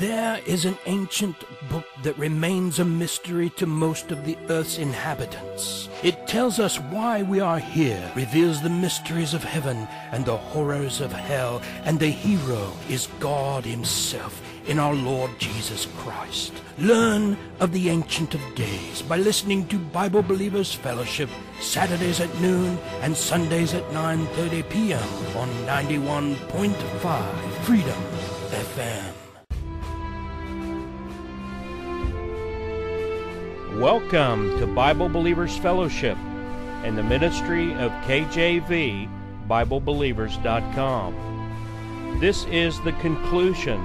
There is an ancient book that remains a mystery to most of the earth's inhabitants. It tells us why we are here, reveals the mysteries of heaven and the horrors of hell, and the hero is God himself in our Lord Jesus Christ. Learn of the Ancient of Days by listening to Bible Believers Fellowship Saturdays at noon and Sundays at 9:30 p.m. on 91.5 Freedom FM. Welcome to Bible Believers Fellowship and the ministry of KJV BibleBelievers.com. This is the conclusion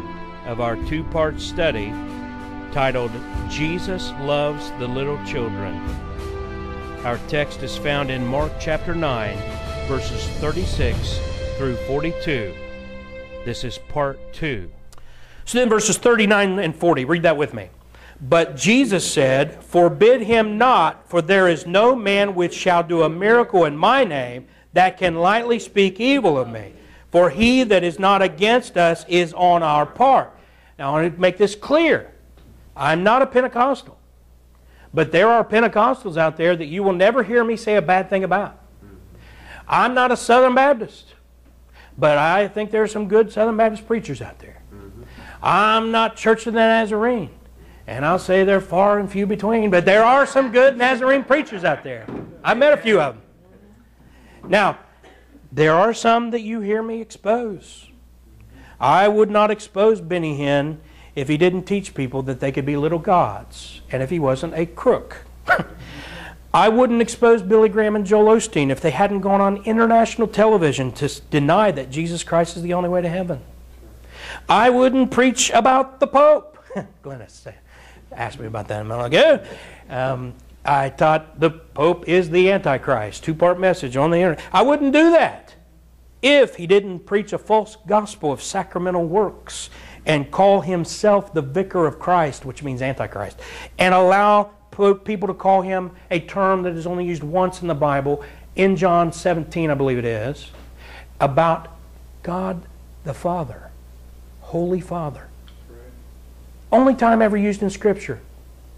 of our two part study titled Jesus Loves the Little Children. Our text is found in Mark chapter 9, verses 36 through 42. This is part 2. So then, verses 39 and 40, read that with me. But Jesus said, Forbid him not, for there is no man which shall do a miracle in my name that can lightly speak evil of me. For he that is not against us is on our part. Now, I want to make this clear. I'm not a Pentecostal. But there are Pentecostals out there that you will never hear me say a bad thing about. I'm not a Southern Baptist. But I think there are some good Southern Baptist preachers out there. Mm-hmm. I'm not Church of the Nazarene. And I'll say they're far and few between, but there are some good Nazarene preachers out there. I've met a few of them. Now, there are some that you hear me expose. I would not expose Benny Hinn if he didn't teach people that they could be little gods and if he wasn't a crook. I wouldn't expose Billy Graham and Joel Osteen if they hadn't gone on international television to deny that Jesus Christ is the only way to heaven. I wouldn't preach about the Pope. Glennis asked me about that a minute ago. Um, I taught the Pope is the Antichrist, two part message on the internet. I wouldn't do that if he didn't preach a false gospel of sacramental works and call himself the vicar of Christ, which means Antichrist, and allow people to call him a term that is only used once in the Bible, in John 17, I believe it is, about God the Father, Holy Father. Only time ever used in Scripture.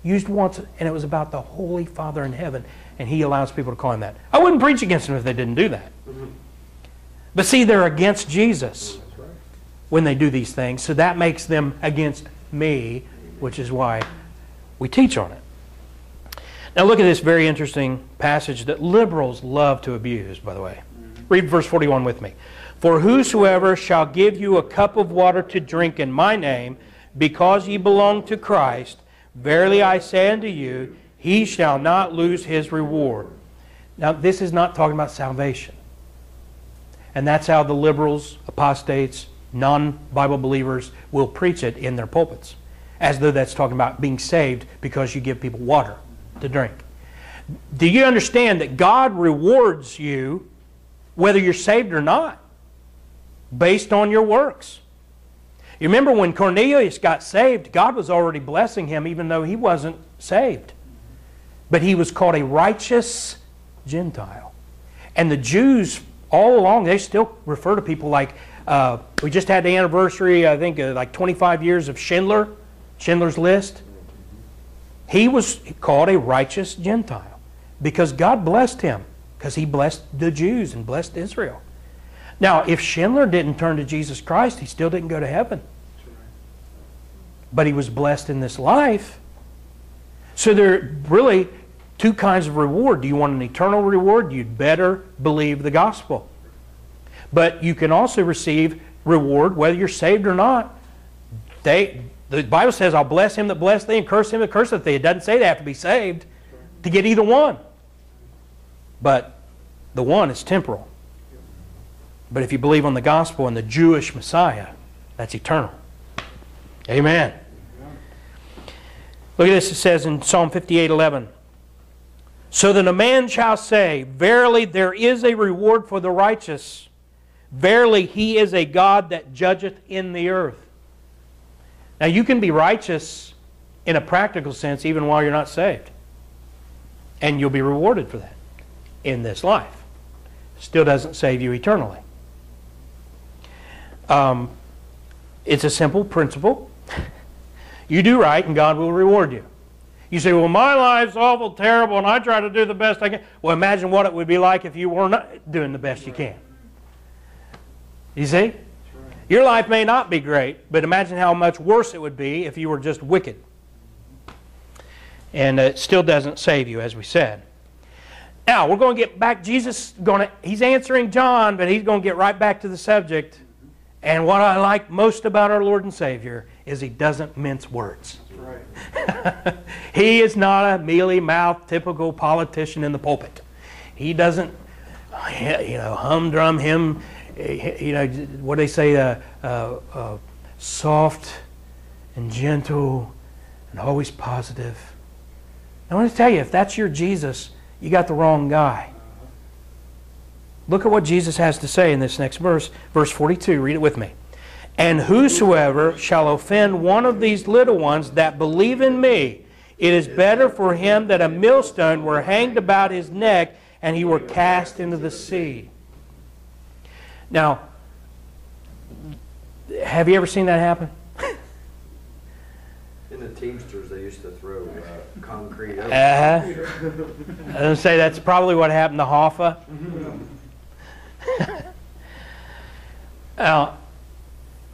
Used once, and it was about the Holy Father in heaven, and he allows people to call him that. I wouldn't preach against them if they didn't do that. But see, they're against Jesus when they do these things, so that makes them against me, which is why we teach on it. Now, look at this very interesting passage that liberals love to abuse, by the way. Read verse 41 with me. For whosoever shall give you a cup of water to drink in my name, because ye belong to Christ, verily I say unto you, he shall not lose his reward. Now, this is not talking about salvation. And that's how the liberals, apostates, non Bible believers will preach it in their pulpits, as though that's talking about being saved because you give people water to drink. Do you understand that God rewards you whether you're saved or not based on your works? You remember when Cornelius got saved, God was already blessing him even though he wasn't saved. But he was called a righteous Gentile. And the Jews, all along, they still refer to people like, uh, we just had the anniversary, I think, uh, like 25 years of Schindler, Schindler's List. He was called a righteous Gentile because God blessed him, because he blessed the Jews and blessed Israel. Now, if Schindler didn't turn to Jesus Christ, he still didn't go to heaven. But he was blessed in this life. So there are really two kinds of reward. Do you want an eternal reward? You'd better believe the gospel. But you can also receive reward whether you're saved or not. They, the Bible says, I'll bless him that bless thee and curse him that curseth thee. It doesn't say they have to be saved to get either one. But the one is temporal. But if you believe on the gospel and the Jewish Messiah, that's eternal. Amen. Look at this. It says in Psalm 58 11. So that a man shall say, Verily there is a reward for the righteous. Verily he is a God that judgeth in the earth. Now you can be righteous in a practical sense even while you're not saved. And you'll be rewarded for that in this life. Still doesn't save you eternally. Um, it's a simple principle. You do right, and God will reward you. You say, well, my life's awful terrible, and I try to do the best I can. Well, imagine what it would be like if you were not doing the best you can. You see? Your life may not be great, but imagine how much worse it would be if you were just wicked. And it still doesn't save you, as we said. Now, we're going to get back. Jesus going to, he's answering John, but he's going to get right back to the subject. And what I like most about our Lord and Savior is he doesn't mince words. Right. he is not a mealy mouthed, typical politician in the pulpit. He doesn't, you know, humdrum him you know, what do they say, uh, uh, uh, soft and gentle and always positive. I want to tell you, if that's your Jesus, you got the wrong guy. Look at what Jesus has to say in this next verse, verse 42. Read it with me. And whosoever shall offend one of these little ones that believe in me, it is better for him that a millstone were hanged about his neck and he were cast into the sea. Now, have you ever seen that happen? In the Teamsters, they used to throw uh, concrete. Uh-huh. I was say that's probably what happened to Hoffa. now,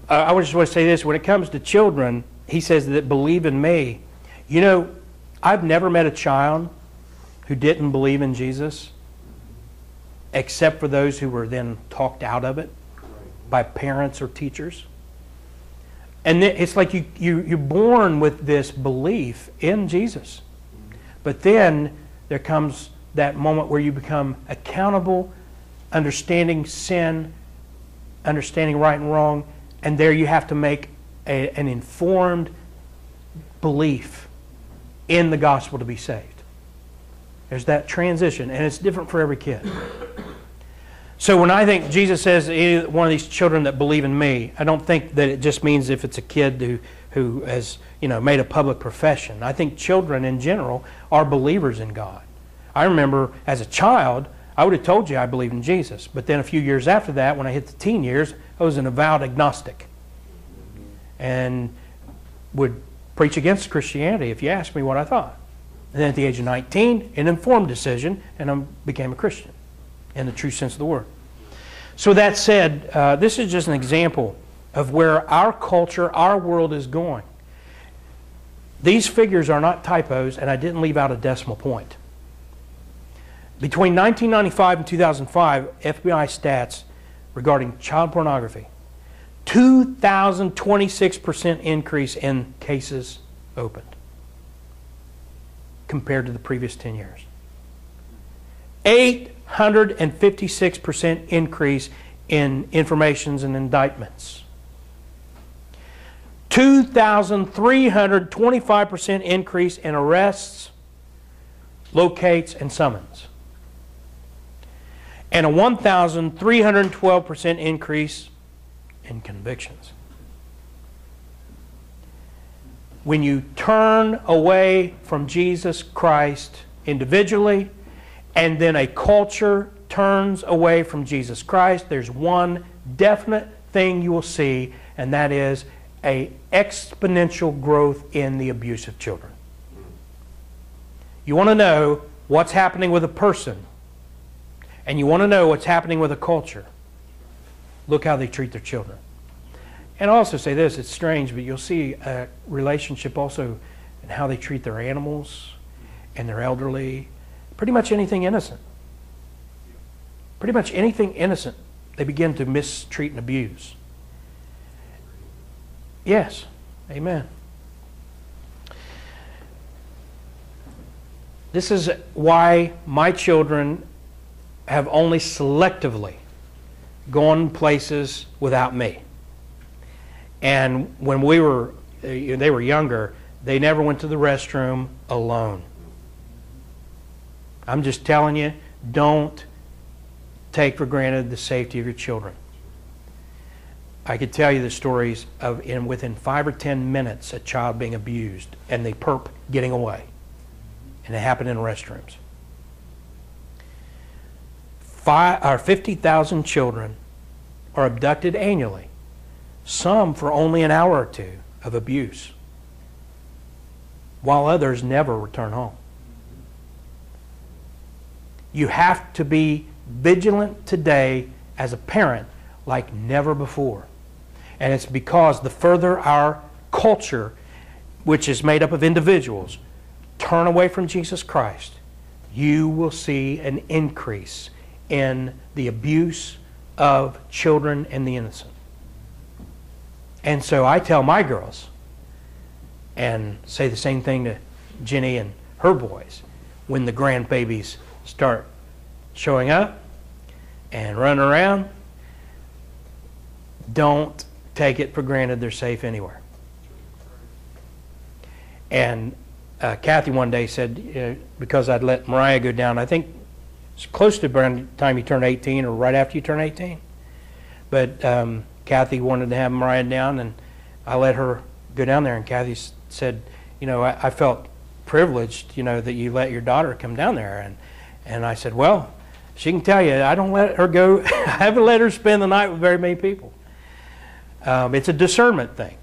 I just want to say this: when it comes to children, he says that believe in me. You know, I've never met a child who didn't believe in Jesus except for those who were then talked out of it by parents or teachers. And it's like you, you, you're born with this belief in Jesus. But then there comes that moment where you become accountable, understanding sin, understanding right and wrong, and there you have to make a, an informed belief in the gospel to be saved. There's that transition, and it's different for every kid. So when I think Jesus says one of these children that believe in me, I don't think that it just means if it's a kid who, who has you know, made a public profession. I think children in general are believers in God. I remember as a child, I would have told you I believed in Jesus. But then a few years after that, when I hit the teen years, I was an avowed agnostic. And would preach against Christianity if you asked me what I thought. And then at the age of 19, an informed decision, and I became a Christian in the true sense of the word. So, that said, uh, this is just an example of where our culture, our world is going. These figures are not typos, and I didn't leave out a decimal point. Between 1995 and 2005, FBI stats regarding child pornography 2,026% increase in cases opened compared to the previous 10 years. 856% increase in informations and indictments. 2,325% increase in arrests, locates, and summons. And a 1,312% increase in convictions. When you turn away from Jesus Christ individually, and then a culture turns away from Jesus Christ, there's one definite thing you will see, and that is a exponential growth in the abuse of children. You want to know what's happening with a person, and you want to know what's happening with a culture. Look how they treat their children. And I'll also say this it's strange, but you'll see a relationship also in how they treat their animals and their elderly Pretty much anything innocent. Pretty much anything innocent, they begin to mistreat and abuse. Yes. Amen. This is why my children have only selectively gone places without me. And when we were, uh, they were younger, they never went to the restroom alone. I'm just telling you, don't take for granted the safety of your children. I could tell you the stories of in within five or ten minutes a child being abused and the perp getting away. And it happened in restrooms. Five, or 50,000 children are abducted annually, some for only an hour or two of abuse. while others never return home. You have to be vigilant today as a parent like never before. And it's because the further our culture, which is made up of individuals, turn away from Jesus Christ, you will see an increase in the abuse of children and the innocent. And so I tell my girls, and say the same thing to Jenny and her boys, when the grandbabies start showing up and running around, don't take it for granted they're safe anywhere. And uh, Kathy one day said, uh, because I'd let Mariah go down, I think it's close to the time you turn 18 or right after you turn 18. But um, Kathy wanted to have Mariah down, and I let her go down there. And Kathy said, you know, I, I felt privileged, you know, that you let your daughter come down there. And, and I said, well, she can tell you, I don't let her go, I haven't let her spend the night with very many people. Um, it's a discernment thing.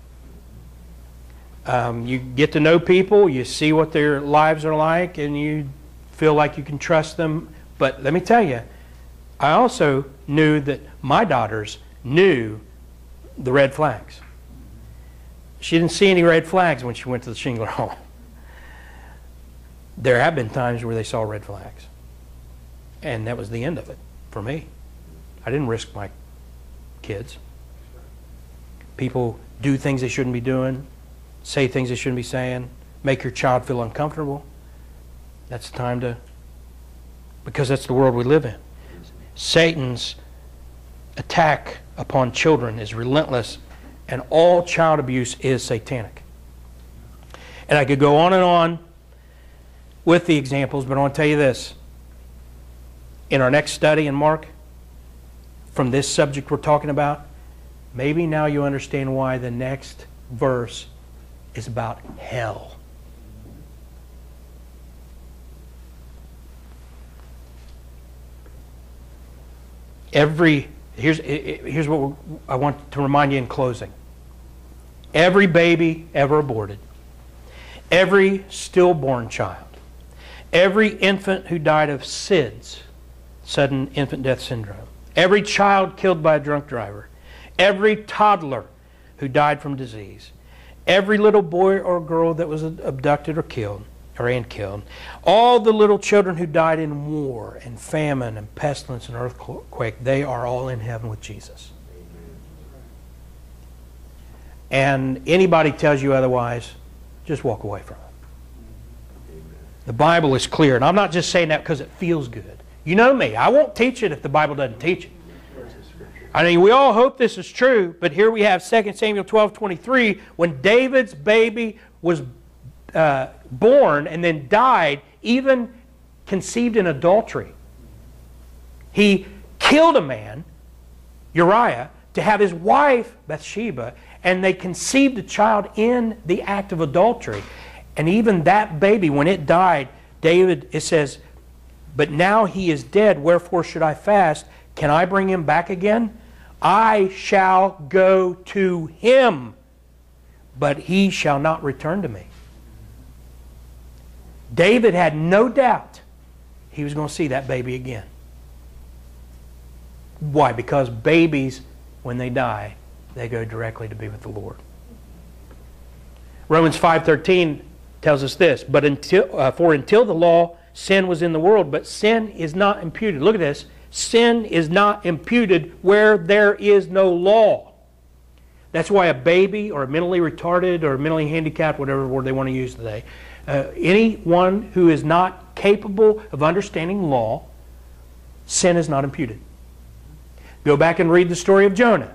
Um, you get to know people, you see what their lives are like, and you feel like you can trust them. But let me tell you, I also knew that my daughters knew the red flags. She didn't see any red flags when she went to the Shingler home. There have been times where they saw red flags. And that was the end of it for me. I didn't risk my kids. People do things they shouldn't be doing, say things they shouldn't be saying, make your child feel uncomfortable. That's the time to, because that's the world we live in. Satan's attack upon children is relentless, and all child abuse is satanic. And I could go on and on with the examples, but I want to tell you this in our next study in Mark, from this subject we're talking about, maybe now you understand why the next verse is about hell. Every here's here's what I want to remind you in closing. Every baby ever aborted, every stillborn child, every infant who died of SIDS, sudden infant death syndrome. Every child killed by a drunk driver. Every toddler who died from disease. Every little boy or girl that was abducted or killed or and killed. All the little children who died in war and famine and pestilence and earthquake, they are all in heaven with Jesus. And anybody tells you otherwise, just walk away from it. The Bible is clear. And I'm not just saying that because it feels good. You know me. I won't teach it if the Bible doesn't teach it. I mean, we all hope this is true, but here we have 2 Samuel 12 23, when David's baby was uh, born and then died, even conceived in adultery. He killed a man, Uriah, to have his wife, Bathsheba, and they conceived a child in the act of adultery. And even that baby, when it died, David, it says, but now he is dead, wherefore should I fast? Can I bring him back again? I shall go to him, but he shall not return to me. David had no doubt he was going to see that baby again. Why? Because babies, when they die, they go directly to be with the Lord. Romans 5.13 tells us this, but until, uh, for until the law sin was in the world, but sin is not imputed. Look at this. Sin is not imputed where there is no law. That's why a baby or a mentally retarded or mentally handicapped, whatever word they want to use today, uh, anyone who is not capable of understanding law, sin is not imputed. Go back and read the story of Jonah.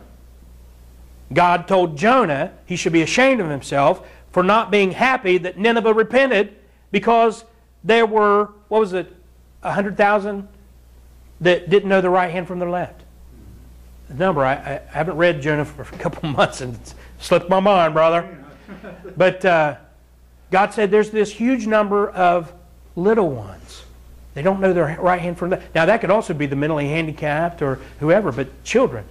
God told Jonah he should be ashamed of himself for not being happy that Nineveh repented because there were, what was it, 100,000 that didn't know the right hand from the left. The number, I, I haven't read Jonah for a couple months and it's slipped my mind, brother. But uh, God said there's this huge number of little ones. They don't know their right hand from left. Now, that could also be the mentally handicapped or whoever, but children.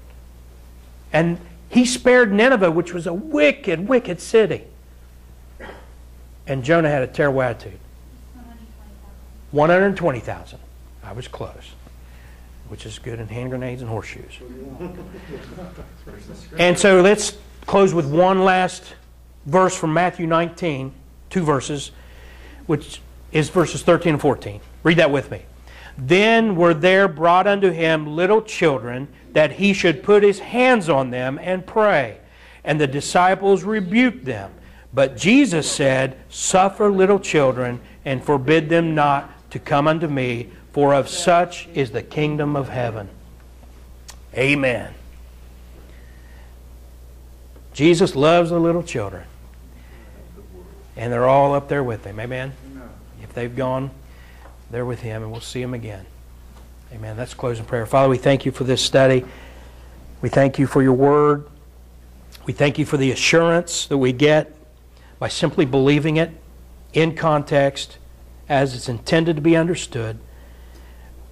And he spared Nineveh, which was a wicked, wicked city. And Jonah had a terrible attitude. 120,000. I was close. Which is good in hand grenades and horseshoes. And so let's close with one last verse from Matthew 19, two verses, which is verses 13 and 14. Read that with me. Then were there brought unto him little children, that he should put his hands on them and pray. And the disciples rebuked them. But Jesus said, Suffer little children, and forbid them not to come unto me, for of such is the kingdom of heaven. Amen. Jesus loves the little children. And they're all up there with him. Amen. If they've gone, they're with him, and we'll see him again. Amen. That's closing prayer. Father, we thank you for this study. We thank you for your word. We thank you for the assurance that we get by simply believing it in context as it's intended to be understood.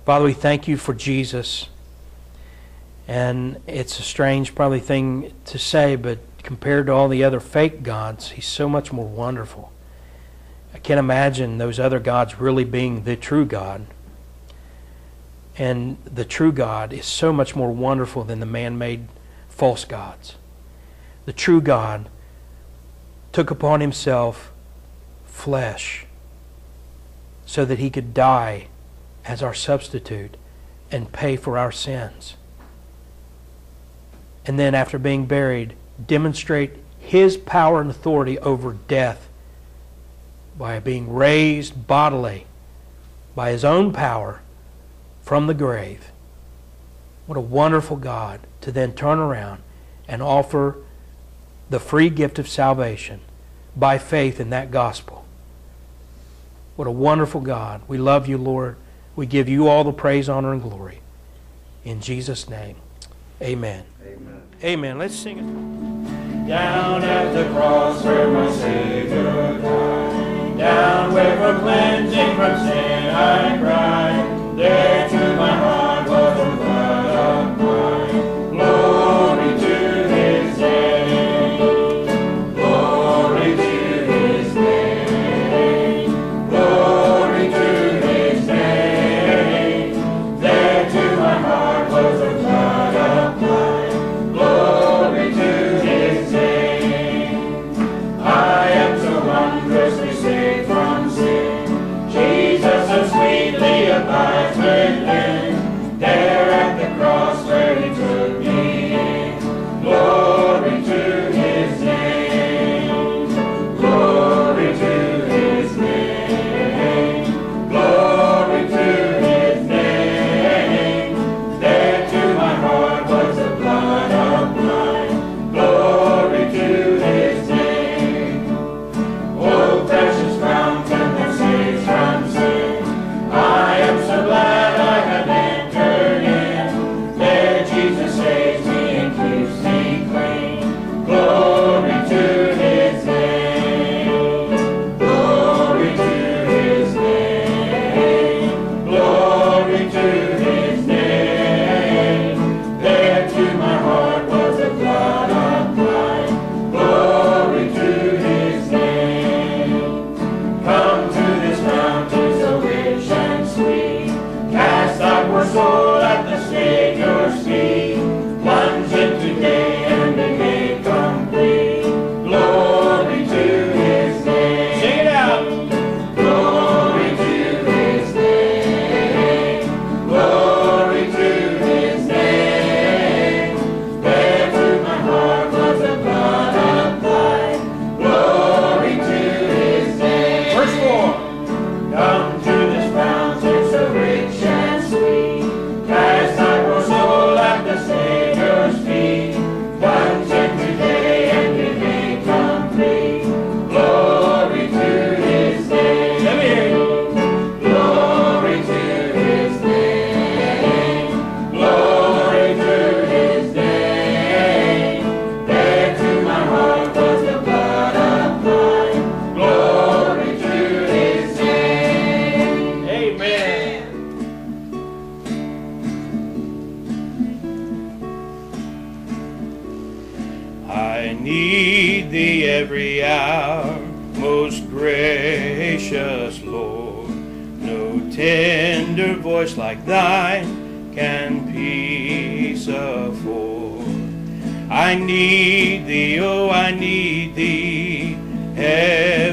Father, we thank you for Jesus. And it's a strange, probably, thing to say, but compared to all the other fake gods, he's so much more wonderful. I can't imagine those other gods really being the true God. And the true God is so much more wonderful than the man made false gods. The true God took upon himself flesh so that he could die as our substitute and pay for our sins. And then, after being buried, demonstrate his power and authority over death by being raised bodily by his own power from the grave. What a wonderful God to then turn around and offer the free gift of salvation by faith in that gospel. What a wonderful God. We love you, Lord. We give you all the praise, honor, and glory. In Jesus' name, amen. Amen. Amen. Let's sing it. Down at the cross where my Savior died, down where for cleansing from sin I cried, there to my heart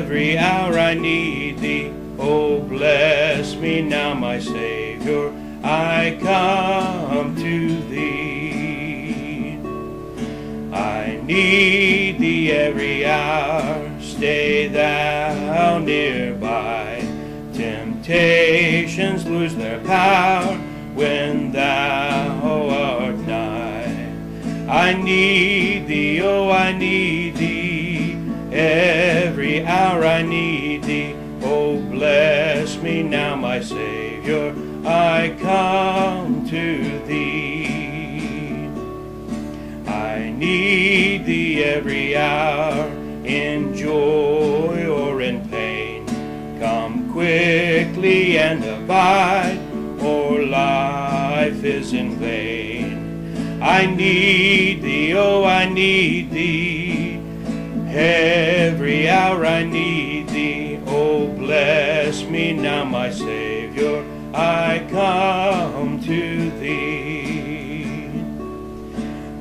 Every hour I need thee. Oh, bless me now, my Savior. I come to thee. I need thee every hour. Stay thou nearby. Temptations lose their power when thou art nigh. I need thee, oh, I need I need thee. Oh, bless me now, my Savior. I come to thee. I need thee every hour in joy or in pain. Come quickly and abide, or life is in vain. I need thee, oh, I need thee. Every hour I need thee. Oh, bless me now, my Savior. I come to thee.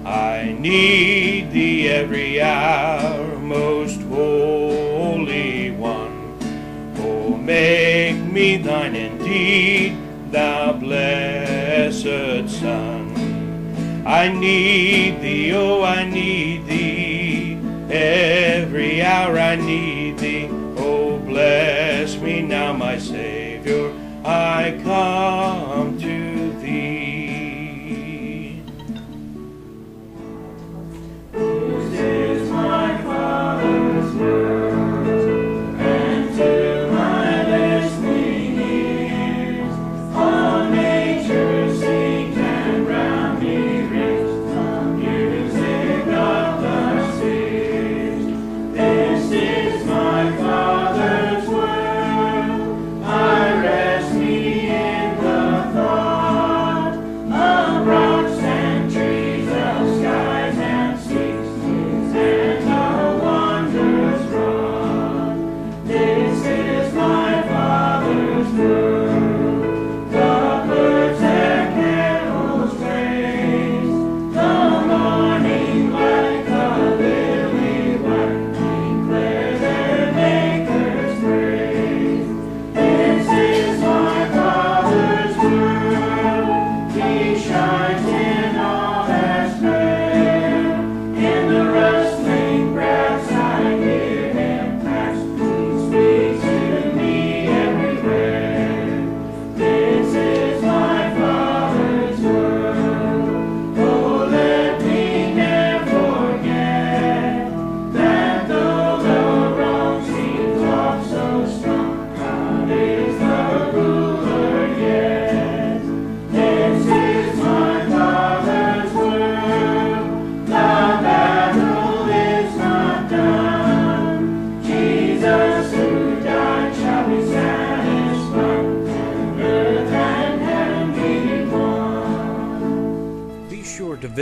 I need thee every hour, most holy one. Oh, make me thine indeed, thou blessed Son. I need thee, oh, I need. Every hour I need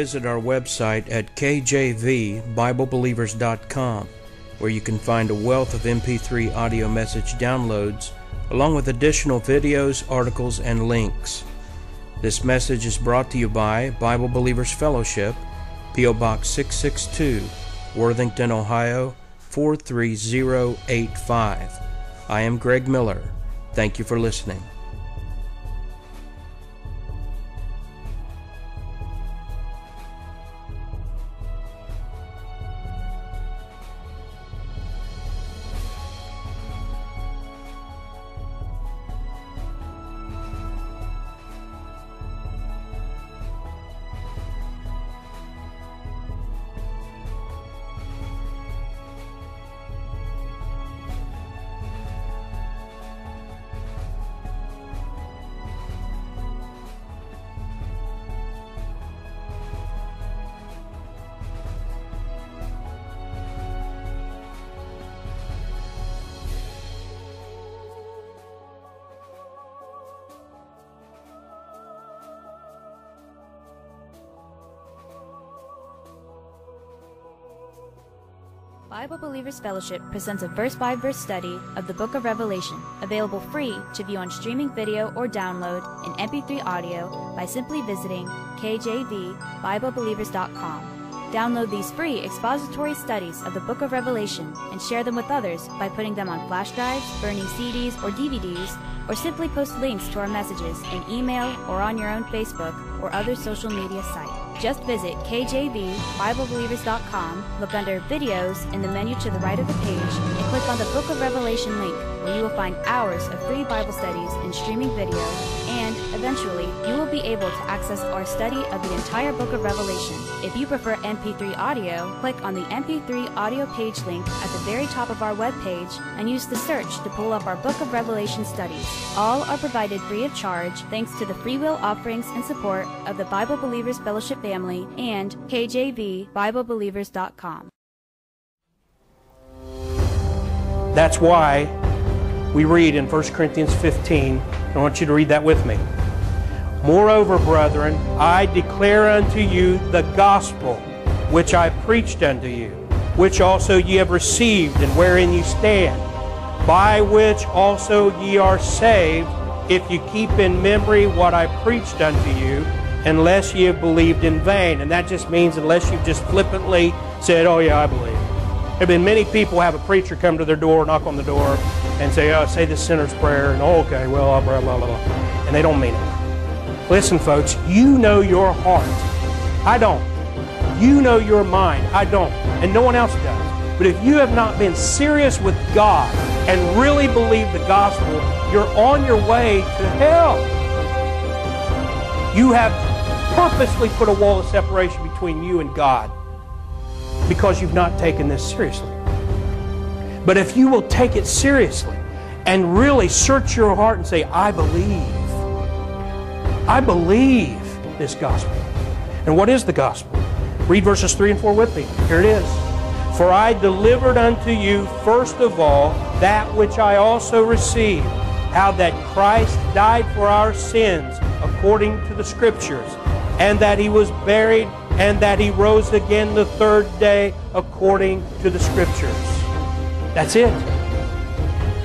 visit our website at kjvbiblebelievers.com, where you can find a wealth of MP3 audio message downloads, along with additional videos, articles, and links. This message is brought to you by Bible Believers Fellowship, P.O. Box 662, Worthington, Ohio 43085. I am Greg Miller. Thank you for listening. Bible Believers Fellowship presents a verse by verse study of the book of Revelation, available free to view on streaming video or download in MP3 audio by simply visiting kjvbiblebelievers.com. Download these free expository studies of the book of Revelation and share them with others by putting them on flash drives, burning CDs or DVDs, or simply post links to our messages in email or on your own Facebook or other social media site. Just visit kjvbiblebelievers.com, look under Videos in the menu to the right of the page, and click on the Book of Revelation link, where you will find hours of free Bible studies and streaming video, and eventually you will be able to access our study of the entire Book of Revelation. If you prefer MP3 audio, click on the MP3 audio page link at the very top of our webpage and use the search to pull up our Book of Revelation studies. All are provided free of charge thanks to the free will offerings and support of the Bible Believers Fellowship family and KJVBibleBelievers.com. That's why we read in 1 Corinthians 15. I want you to read that with me. Moreover, brethren, I declare unto you the gospel which I preached unto you, which also ye have received, and wherein ye stand, by which also ye are saved, if you keep in memory what I preached unto you, unless ye have believed in vain. And that just means unless you've just flippantly said, Oh, yeah, I believe. There have been many people have a preacher come to their door, knock on the door, and say, Oh, say the sinner's prayer, and oh, okay, well, blah, blah, blah, blah. And they don't mean it. Listen, folks, you know your heart. I don't. You know your mind. I don't. And no one else does. But if you have not been serious with God and really believe the gospel, you're on your way to hell. You have purposely put a wall of separation between you and God because you've not taken this seriously. But if you will take it seriously and really search your heart and say, I believe, I believe this gospel. And what is the gospel? Read verses 3 and 4 with me. Here it is. For I delivered unto you first of all that which I also received, how that Christ died for our sins according to the Scriptures, and that he was buried, and that he rose again the third day according to the Scriptures. That's it.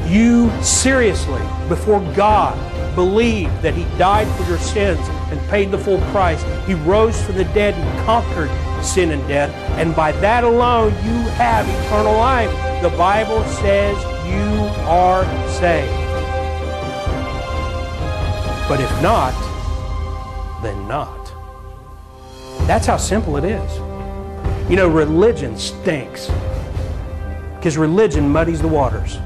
You seriously, before God, believe that he died for your sins and paid the full price. He rose from the dead and conquered sin and death. And by that alone, you have eternal life. The Bible says you are saved. But if not, then not. That's how simple it is. You know, religion stinks because religion muddies the waters.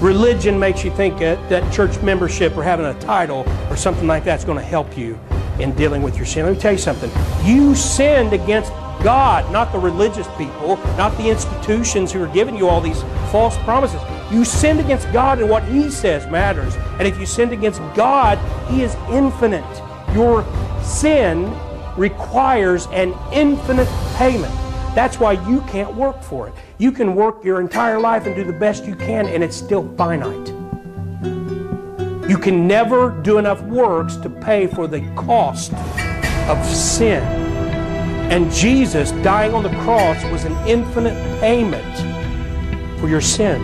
Religion makes you think that, that church membership or having a title or something like that's going to help you in dealing with your sin. Let me tell you something. You sinned against God, not the religious people, not the institutions who are giving you all these false promises. You sinned against God, and what He says matters. And if you sinned against God, He is infinite. Your sin requires an infinite payment. That's why you can't work for it. You can work your entire life and do the best you can, and it's still finite. You can never do enough works to pay for the cost of sin. And Jesus dying on the cross was an infinite payment for your sin.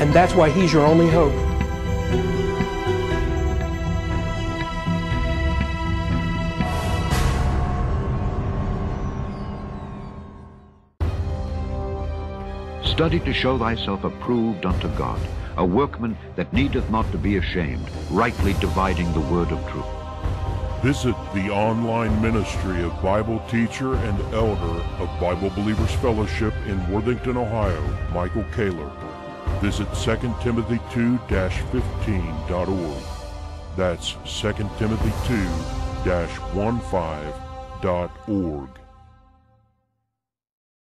And that's why He's your only hope. Study to show thyself approved unto God, a workman that needeth not to be ashamed, rightly dividing the word of truth. Visit the online ministry of Bible teacher and elder of Bible Believers Fellowship in Worthington, Ohio, Michael Kaler. Visit 2 Timothy 2-15.org. That's 2 Timothy 2-15.org.